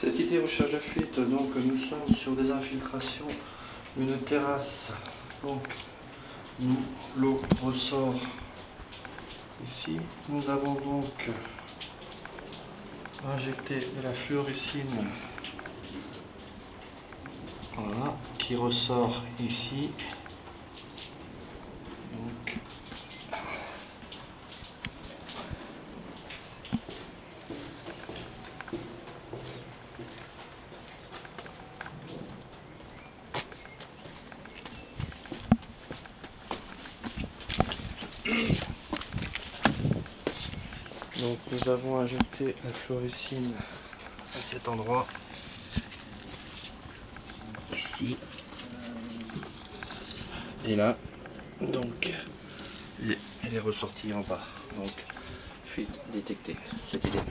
Cette idée recherche de fuite, donc nous sommes sur des infiltrations, une terrasse, donc l'eau ressort ici. Nous avons donc injecté de la fluorescine, voilà, qui ressort ici. Donc nous avons injecté la fluorescine à cet endroit. Ici. Et là. Donc elle est ressortie en bas. Donc fuite détectée. C'était bien.